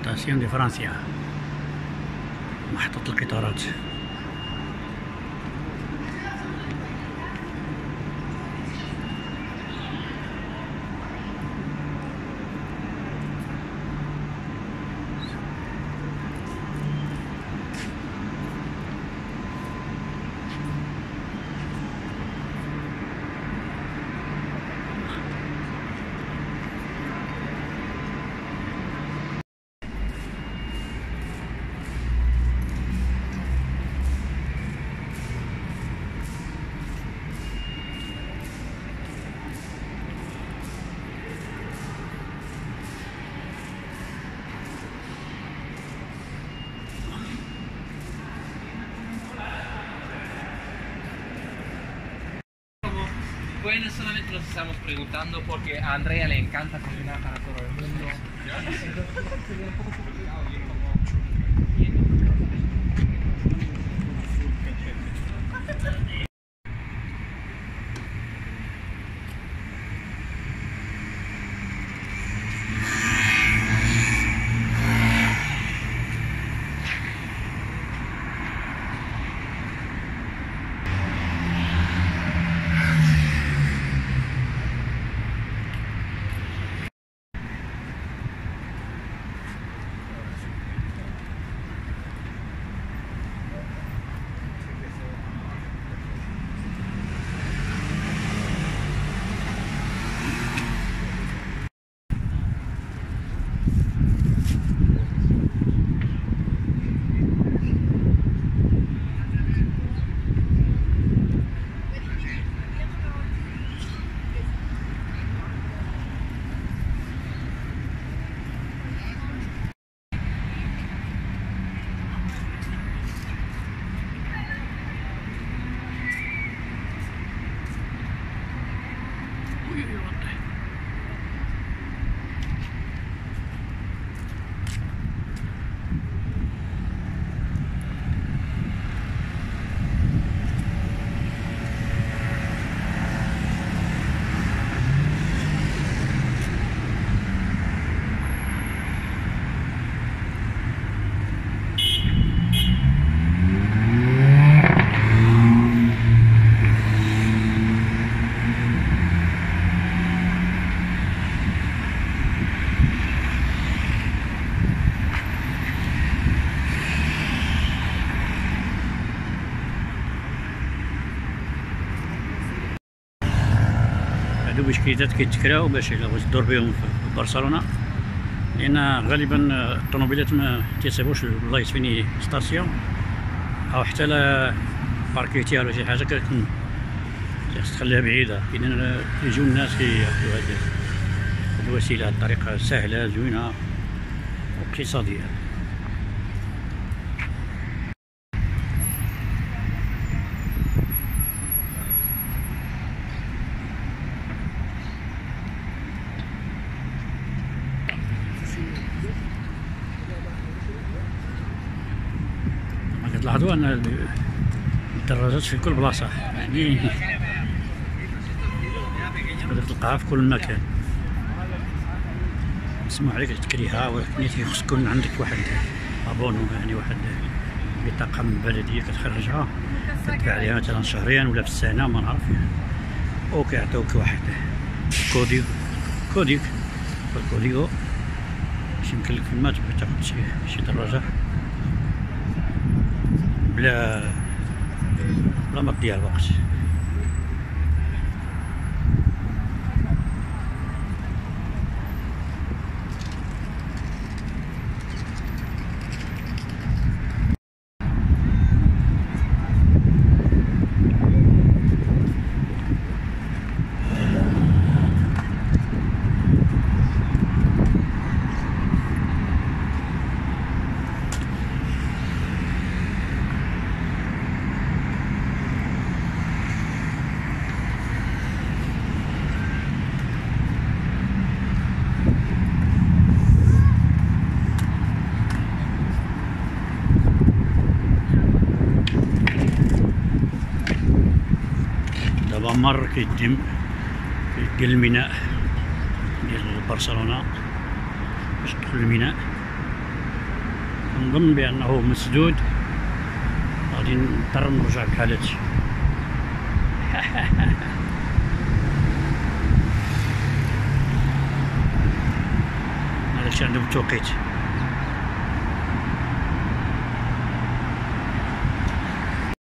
ستاسيون دي فرانسيا محطة القطارات Bueno, solamente nos estamos preguntando porque a Andrea le encanta cocinar para todo el mundo. ういよ。هادو بشكليتات كيتكراو باش إلا بغيت تدور بهم في برشلونة. لأن غالبا الطوموبيلات ما تيصيبوش البلايص فين stationner. أو حتى إلا باركيتي ولا شي حاجة كتكون خاص تخليها بعيدة. اذا يجيو الناس كياخذوا هاد الوسيله الطريقة سهلة زوينة واقتصاديه كما كتلاحظوا ان الدراجات في كل بلاصة. يعني تقدر تلقاها في كل مكان. مسموح عليك تكريها ولكن خص تكون عندك واحد أبونو يعني واحد بطاقة من البلدية كتخرجها كتدفع عليها مثلا شهريا ولا في السنة ما نعرف. أو كيعطيوك واحد. كوديك كوديك. الكوديو باش يمكن لك فما تبغي تاخد شي دراجة. بلا بلا ما تضيع الوقت. مر كيتم ديال الميناء ديال برشلونة. باش تدخل الميناء كنظن بأنه مسدود. غادي نضطر نرجع بحالتي هذا الشيء عنده بالتوقيت